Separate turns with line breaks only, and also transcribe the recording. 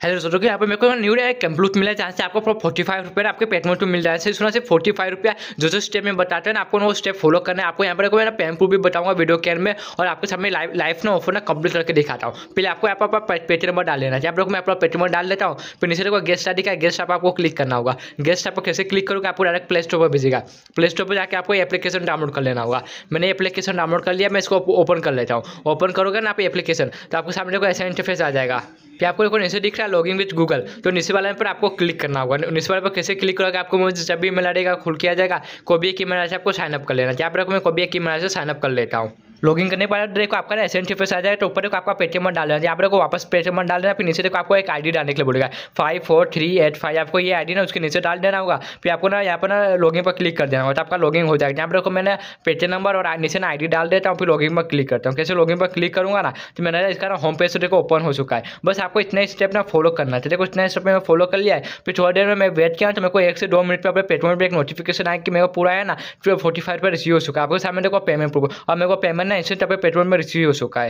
Hello दोस्तों यहाँ पर मेरे को न्यू एक ब्लूथ मिला है, जहाँ से आपको फोर्टी फाइव रुपये आपके पेट में मिल जाए। सुना से फोर्टी फाइव रुपया, जो जो स्टेप में बताते हैं ना, आपको वो स्टेप फॉलो करना है। आपको यहाँ पर मैं प्रूफ भी बताऊँगा वीडियो केयर में, और आपके सामने लाइव लाइफ ना ऑफ़र ना कंप्लीट करके दिखाता हूँ। पहले आपको यहाँ पर पेटी नंबर डाल लेना है। आप लोग मैं अपना पेटी नंबर डाल देता हूँ, फिर नीचे देखो गेस्ट आदि का गेस्ट आप आपको क्लिक करना होगा। गेस्ट आपको कैसे क्लिक करोगे, आपको डायरेक्ट प्ले स्टोर पर भेजेगा। प्ले स्टोर पर जाकर आपको एप्लीकेशन डाउनलोड कर लेना होगा। मैंने एप्लीकेशन डाउनलोड कर लिया, मैं इसको ओपन कर लेता हूँ। ओपन करोगे ना आप एप्लीकेशन तो आपके सामने को ऐसा इंटरफेस आ जाएगा। फिर आपको देखो नीचे दिख रहा है लॉगिंग विथ गूगल तो नीचे वाले पर आपको क्लिक करना होगा। नीचे वाले पर कैसे क्लिक करोगे? आपको मुझे जब भी मेला आएगा, खुल किया जाएगा कोबी की मेरा से आपको साइनअप कर लेना। यहाँ पर मैं कोबी की मेरा से साइनअप कर लेता हूँ। लॉगिन करने के बाद देखो आपका एस एन टी आ जाए तो ऊपर देखो आपका पेटीएम डाल देना यहाँ पर को वापस पेटीएम डाल देना फिर नीचे देखो आपको एक आईडी डालने के लिए बोलेगा। Five four three eight five आपको ये आईडी ना उसके नीचे डाल देना होगा। फिर आपको ना यहाँ पर ना लॉगिन पर क्लिक कर देना होगा। तो आपका लॉगिन हो जाएगा। यहाँ पर देखो मैंने पेटीएम नंबर और नीचे ना आईडी डाल देता हूँ, फिर लॉगिन पर क्लिक करता हूँ। कैसे लॉगिन पर क्लिक करूँगा ना? तो मैंने इसका ना होम पेज देखो ओपन हो चुका है। बस आपको इतने स्टेप ना फॉलो करना है देखो इतने स्टेप में फॉलो कर लिया है। फिर थोड़ी देर में मैं वेट किया तो मेरे को एक से दो मिनट पर अपने पेटीएम पर एक नोटिफिकेशन आया कि मेरे को पूरा है ना। फिर फोर्टी फाइव पर रिसीव हो चुका है। आपको सामने देखो पेमेंट प्रूफ और मेरे को पेमेंट ना इंस्टेंट पे पेट्रोल में रिसीव हो चुका है